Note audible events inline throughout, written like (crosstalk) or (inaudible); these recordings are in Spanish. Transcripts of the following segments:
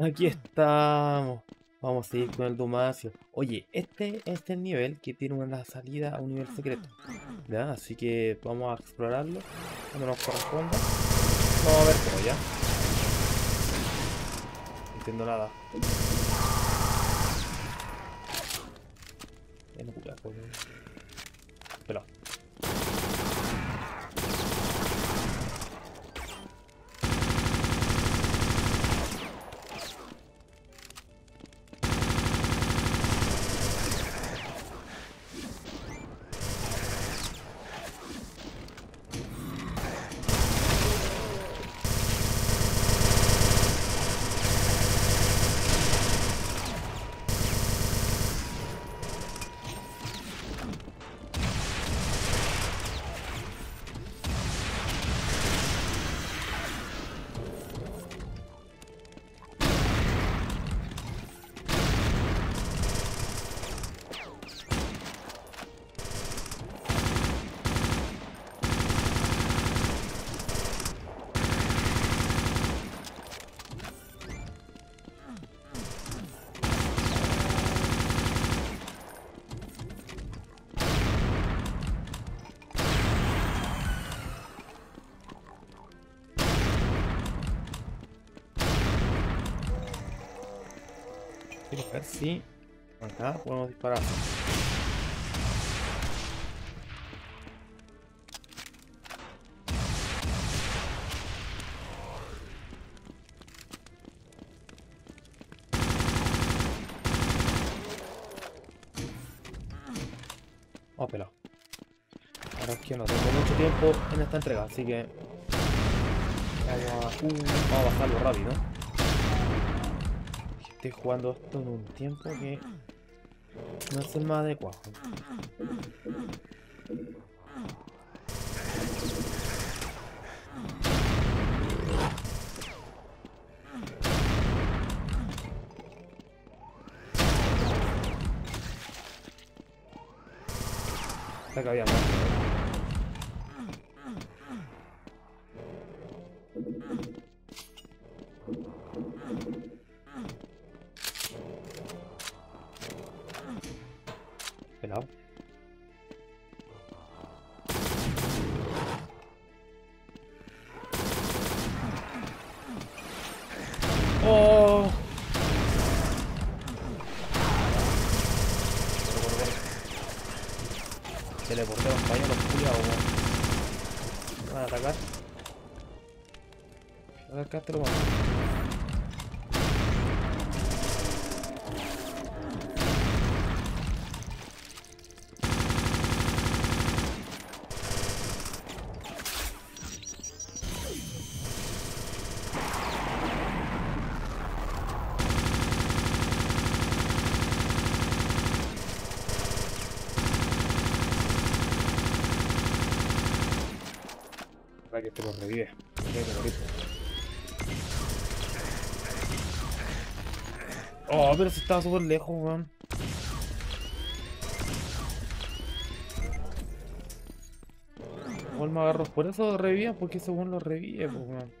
Aquí estamos. Vamos a seguir con el Dumacio. Oye, este, es el nivel que tiene una salida a un nivel secreto. ¿Ya? Así que vamos a explorarlo cuando nos corresponda. Vamos a ver cómo ya. No entiendo nada. Ya no. Si acá podemos disparar. Oh, pelado. Ahora es que no tengo mucho tiempo en esta entrega, así que vamos a, vamos a bajarlo rápido. Estoy jugando esto en un tiempo que no es el más adecuado. Había más. Acá te lo vamos. Que te lo revive. Oh, pero se estaba súper lejos, weón. Igual me agarró. Por eso revivían, porque ese weón lo revive, pues, weón.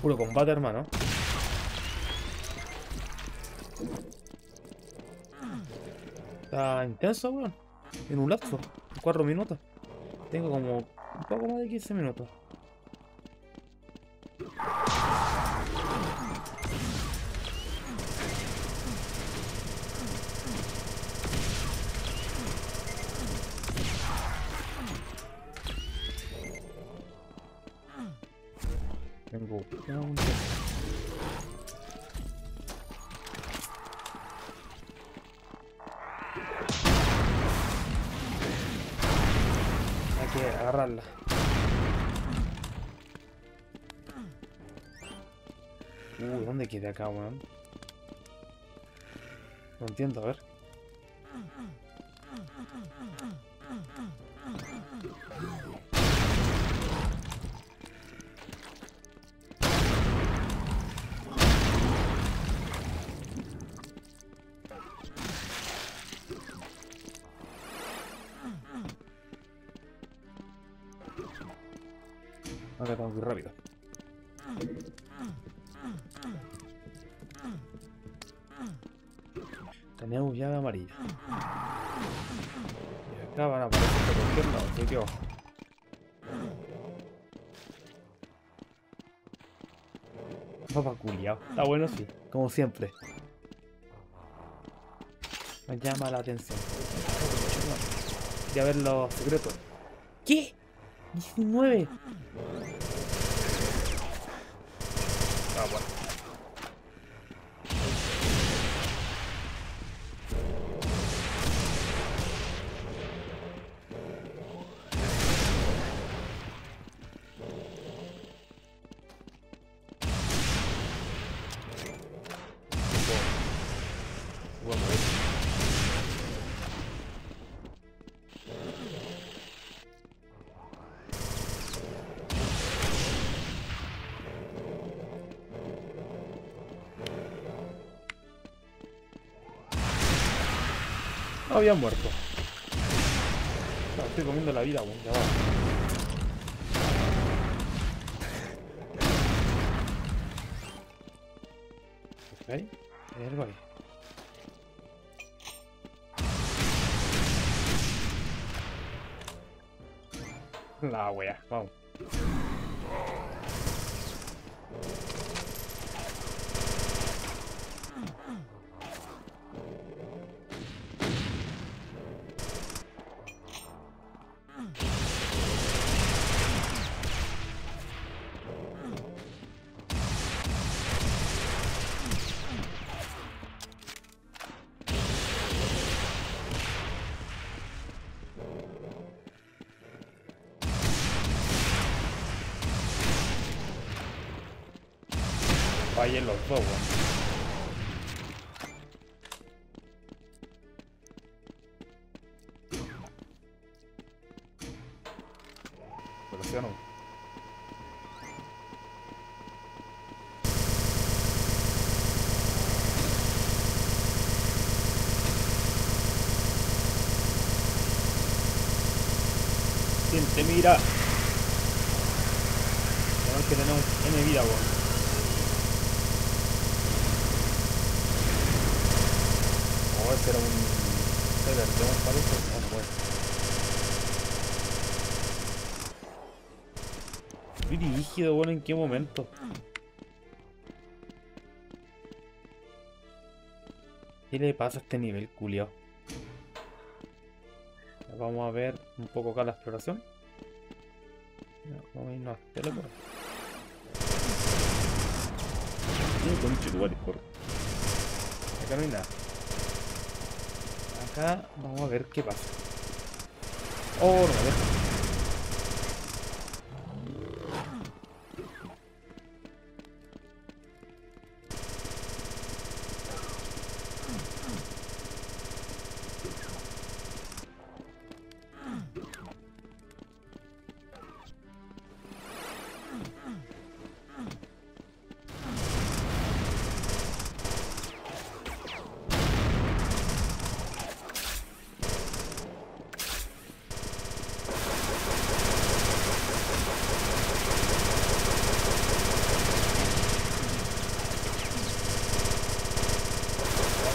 Puro combate, hermano. Está intenso, weón. En un lapso. En 4 minutos. Tengo como un poco más de 15 minutos. Tengo un... Hay que Uy, ¿dónde quedé acá, weón? No entiendo, a ver. Acá tengo que ir rápido. Tenemos llave amarilla. Y acá van a aparecer por cualquier lado, ojo. Papá culiao. Está bueno, sí. Como siempre. Me llama la atención. Quería ver los secretos. ¿Qué? 19. Había muerto. No, estoy comiendo la vida, weón. Ya va. Hay algo ahí. (laughs) La wea, vamos. Fallen los dos, weón. Presiono. ¿Quién te mira? Tenemos que tener un N vida, weón. Ese era un... Feather, ¿de un parece? Oh, no puede. Fui dirigido, bueno, ¿en qué momento? ¿Qué le pasa a este nivel, culiao? Vamos a ver un poco acá la exploración. Vamos a irnos a teleport. Acá no hay nada. Acá vamos a ver qué pasa. Oh, no me deja.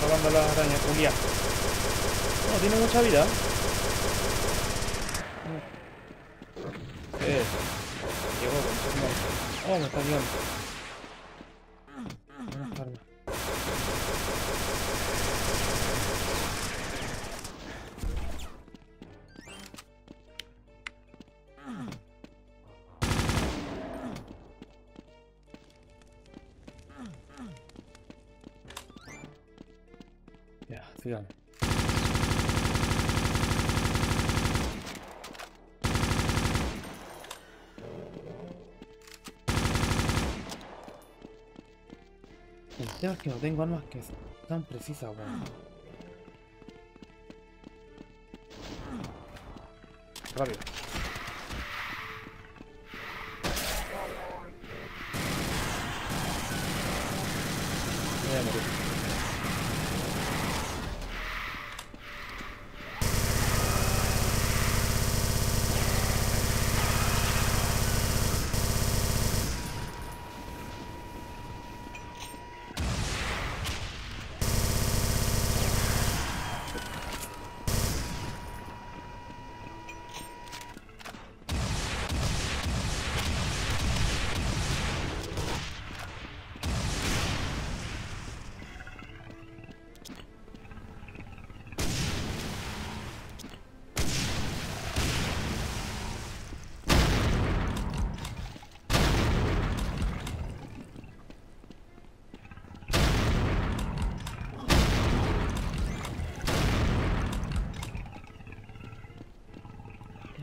Robando la araña, culia. No, tiene mucha vida. Eh, llegó con su. Oh, me está guiando. Que no tengo armas que tan precisas, weón. Rápido.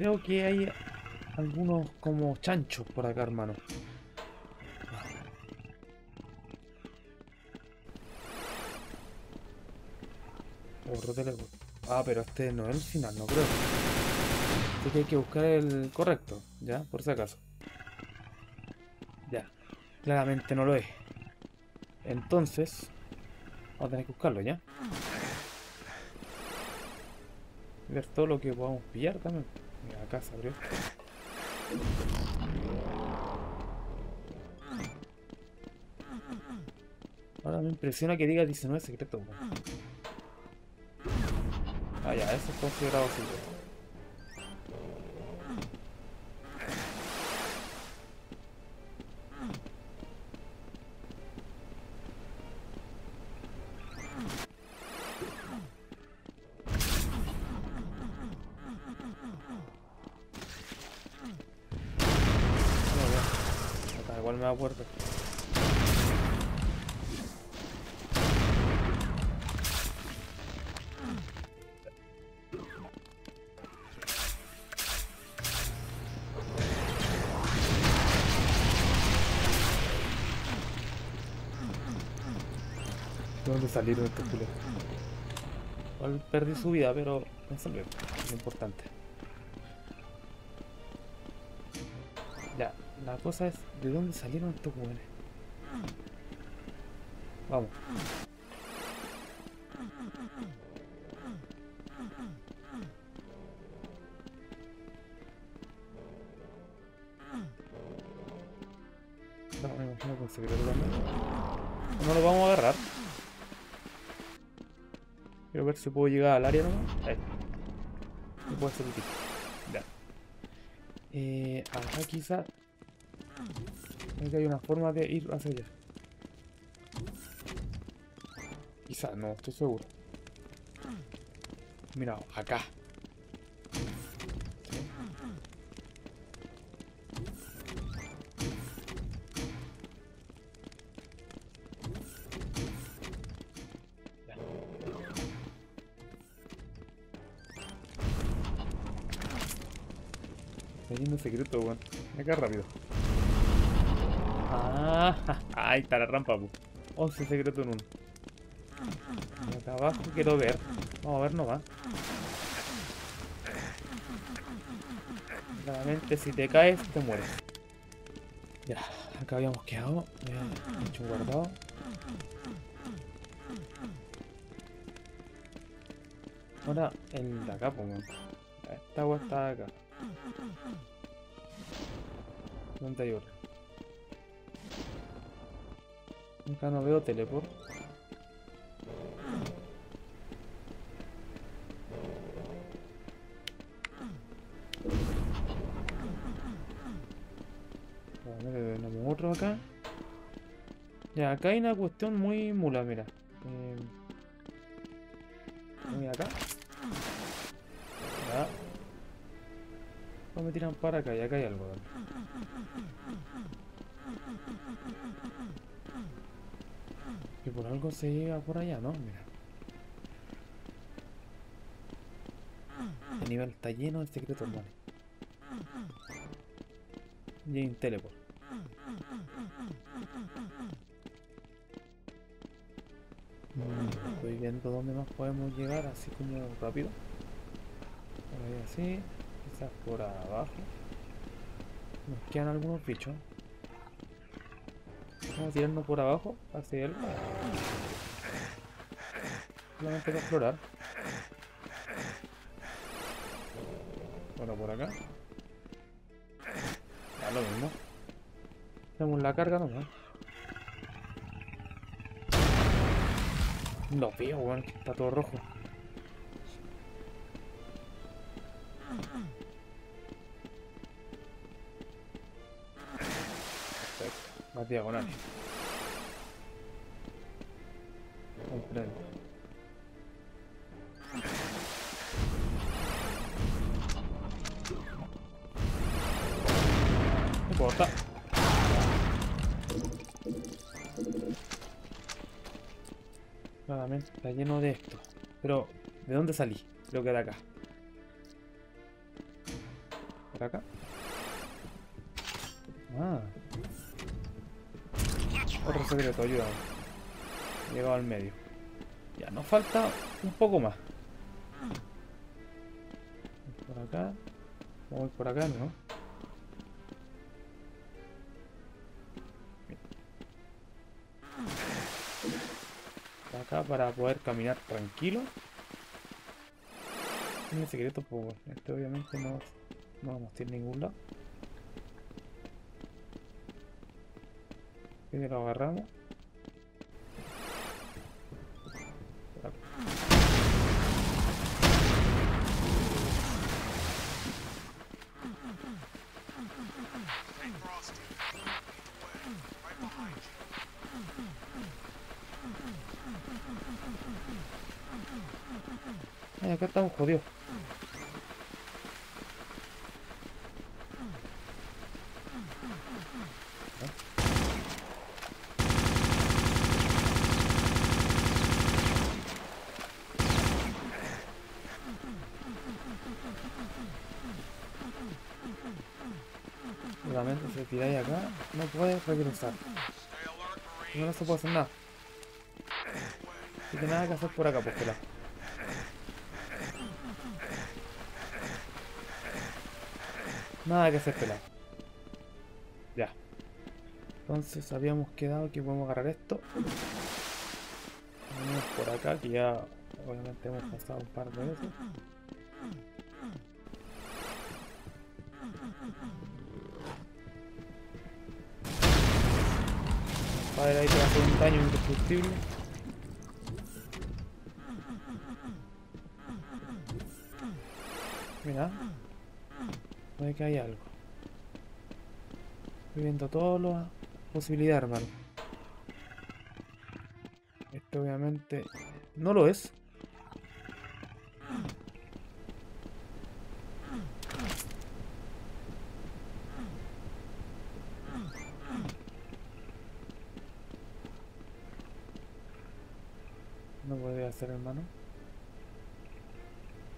Creo que hay algunos como chanchos por acá, hermano. Otro teleport. Ah, pero este no es el final, no creo. Así que hay que buscar el correcto, ¿ya? Por si acaso. Ya. Claramente no lo es. Entonces, vamos a tener que buscarlo, ¿ya? Ver todo lo que podamos pillar también. Mira, acá se abrió. Ahora me impresiona que diga 19 secretos. Ah, ya, eso es considerado secreto. ¿De estos culos? Igual perdí su vida, pero me salvé. Es importante. Ya, la cosa es de dónde salieron estos hueones. Vamos. Si puedo llegar al área nomás. Ahí. Me puedo hacer el. Ya. Eh, acá quizá. Que hay una forma de ir hacia allá. Quizá, no estoy seguro. Mira, acá. Está yendo secreto, weón. Acá rápido. Ah, ahí está la rampa, pu. 11 secretos en uno. Y acá abajo quiero ver. Vamos a ver nomás. Claramente si te caes, te mueres. Ya, acá habíamos quedado. He hecho un guardado. Ahora el de acá, pues, weón. Esta agua está acá. ¿Dónde hay otra? Acá no veo teleport. A otro acá. Ya, acá hay una cuestión muy mula, mira. Eh, mira acá. Ya. No me tiran para acá y acá hay algo. Por algo se llega por allá, ¿no? Mira. El nivel está lleno de secretos, vale. Y hay un teleport. Mm, Estoy viendo dónde más podemos llegar, así como rápido. Por ahí así, quizás por abajo. Nos quedan algunos bichos. Vamos a tirarnos por abajo, hacia él. Solamente para explorar. Bueno, por acá. Ya lo mismo. Hacemos la carga nomás. Lo veo, weón, está todo rojo. Más diagonales. Comprendo. No importa. Está lleno de esto. Pero, ¿de dónde salí? Creo que de acá. Por acá. Secreto, ayúdame. Llegado al medio. Ya, nos falta un poco más. Por acá. Vamos por acá, ¿no? Por acá para poder caminar tranquilo. Tiene secreto, pues este obviamente no, no vamos a ir a ningún lado. Y lo agarramos. Ay, acá estamos jodidos. Nuevamente si tiráis acá, no puedes regresar. No, se puede hacer nada. Así que nada que hacer por acá, pues. Nada que hacer pelado. Ya. Entonces habíamos quedado que podemos agarrar esto. Venimos por acá, que ya obviamente hemos pasado un par de veces. Padre ahí te va hacer un daño indestructible. Mira. Puede que hay algo. Estoy viendo todas las posibilidades, hermano. Esto obviamente no lo es. Hacer, hermano.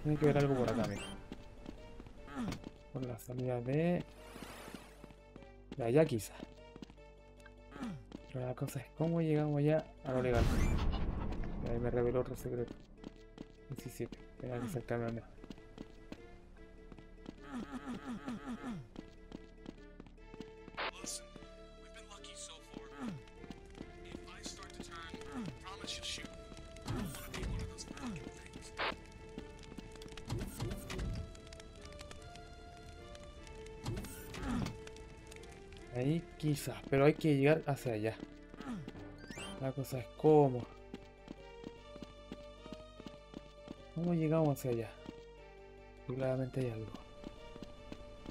Tiene que ver algo por acá, mira. Por la salida de... De allá quizá. Pero la cosa es cómo llegamos allá a lo legal. Y ahí me reveló otro secreto. 17. Tenía que acercarme a mí. Listen, we've been lucky so far. If I start to turn, promise you'll shoot. Quizás, pero hay que llegar hacia allá. La cosa es cómo. ¿Cómo llegamos hacia allá? Claramente hay algo.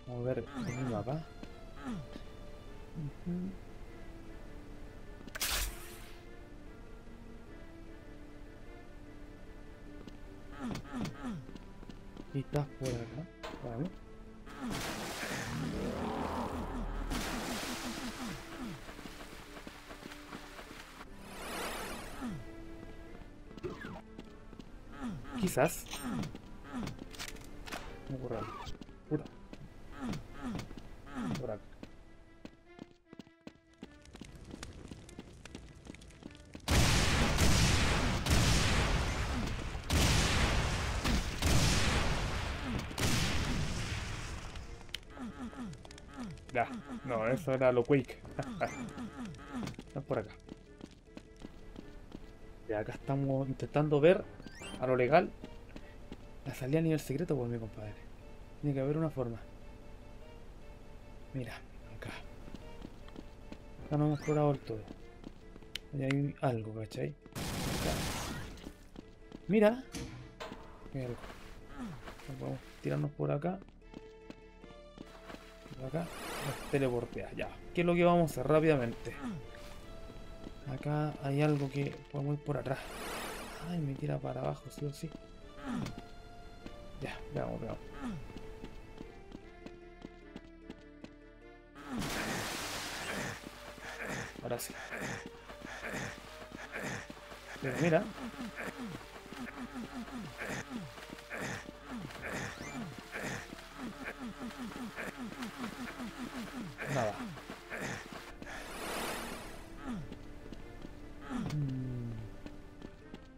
Vamos a ver en el mapa. Ujú. Quizás por acá. Vamos. Ya, no, eso era lo Quake. (laughs) No es por acá. Y acá estamos intentando ver a lo legal la salida a nivel secreto por mi compadre. Tiene que haber una forma. Mira, acá. Acá no hemos explorado el todo. Ahí hay algo, ¿cachai? Acá. Mira. Hay tirarnos por acá. Por acá. Teleportea. Ya. ¿Qué es lo que vamos a hacer rápidamente? Acá hay algo que podemos ir por atrás. Ay, me tira para abajo, sí o sí. Ya, veamos, veamos. Ahora sí. Mira. Nada. Mm.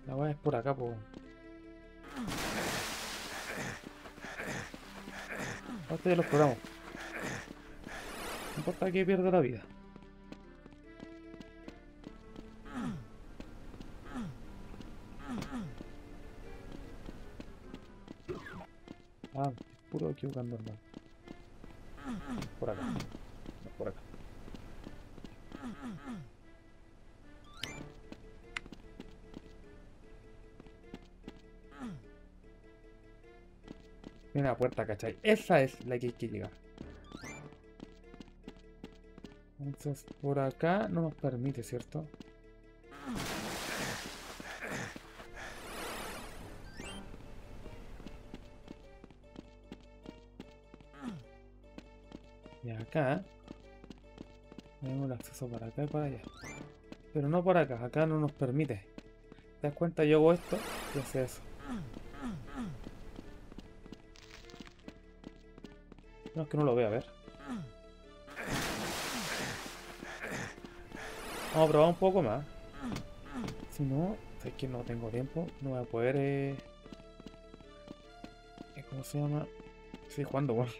La voy es por acá, pues. Esto ya lo exploramos. No importa que pierda la vida. Ah, puro equivocando, hermano. Por acá. Por acá. La puerta, ¿cachai? Esa es la que hay que llegar. Entonces, por acá no nos permite, ¿cierto? Y acá tenemos el acceso para acá y para allá. Pero no por acá, acá no nos permite. ¿Te das cuenta? Yo hago esto y hace eso. No, es que no lo veo, a ver. Vamos a probar un poco más. Si no, es que no tengo tiempo, no voy a poder... Eh... eh, ¿Cómo se llama? Estoy jugando, bueno.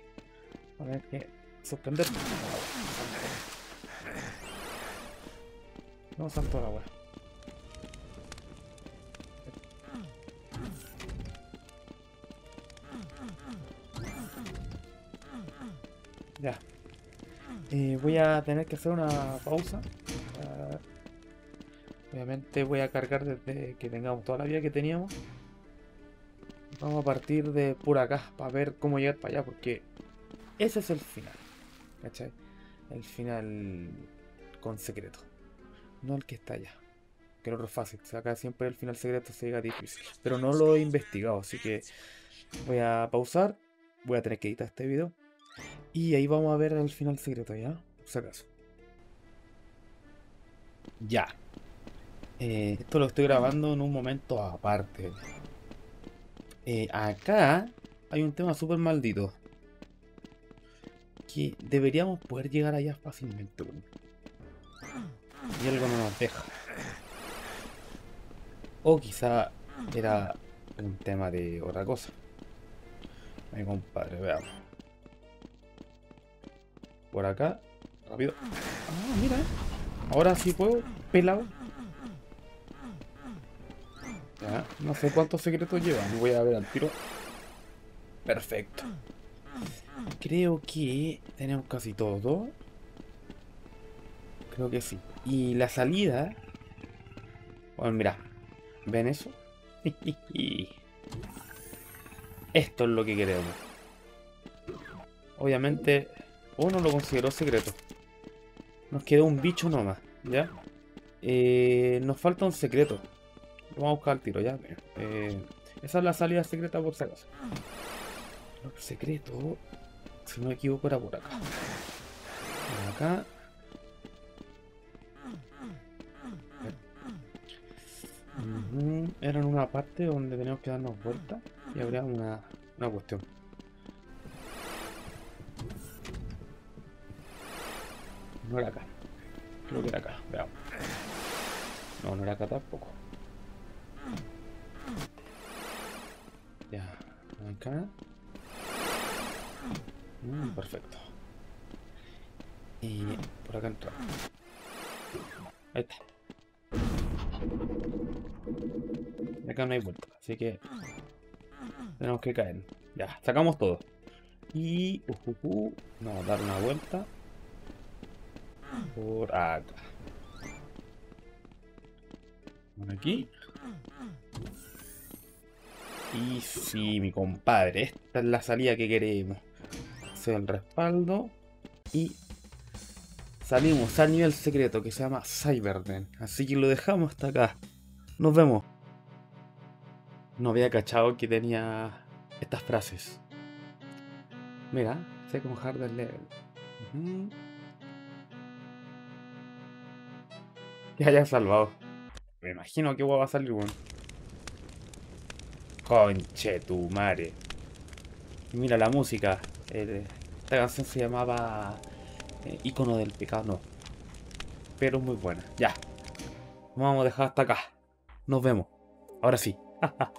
A ver que sorprender. No salto la wea. Eh, voy a tener que hacer una pausa. Ah, obviamente voy a cargar desde que tengamos toda la vida que teníamos. Vamos a partir de por acá para ver cómo llegar para allá porque ese es el final. ¿Cachai? El final con secreto. No el que está allá. Que el otro fácil. Acá siempre el final secreto se llega difícil. Pero no lo he investigado. Así que voy a pausar. Voy a tener que editar este video. Y ahí vamos a ver el final secreto, ¿ya? Por si acaso. Ya. Eh, esto lo estoy grabando en un momento aparte. Eh, acá hay un tema súper maldito. Que deberíamos poder llegar allá fácilmente. Y algo no nos deja. O quizá era un tema de otra cosa. Mi compadre, veamos. Por acá. Rápido. Ah, mira. Ahora sí puedo. Pelado. Ya, no sé cuántos secretos lleva. Me voy a ver al tiro. Perfecto. Creo que tenemos casi todo. Creo que sí. Y la salida. Bueno, mira. ¿Ven eso? (laughs) Esto es lo que queremos. Obviamente, uno lo consideró secreto. Nos quedó un bicho nomás, ¿ya? Eh, nos falta un secreto. Vamos a buscar al tiro, ¿ya? Eh, esa es la salida secreta por si acaso. El secreto, si no me equivoco, era por acá. Acá. Ujú, Era en una parte donde teníamos que darnos vuelta y habría una, una cuestión. No era acá. Creo que era acá. Veamos. No, no era acá tampoco. Ya. Acá. Mm, perfecto. Y por acá entramos. Ahí está. Y acá no hay vuelta, así que tenemos que caer. Ya, sacamos todo. Y uh, uh, uh, vamos a dar una vuelta por acá. Por aquí. Y sí, mi compadre, esta es la salida que queremos. Hacer el respaldo y salimos al nivel secreto que se llama Cyberden. Así que lo dejamos hasta acá. Nos vemos. No había cachado que tenía estas frases. Mira, second harder level. Ujú. Que haya salvado. Me imagino que va a salir. Conche tu madre. Mira la música. eh, esta canción se llamaba eh, Icono del pecado. No. Pero muy buena. Ya. Vamos a dejar hasta acá. Nos vemos. Ahora sí. (laughs)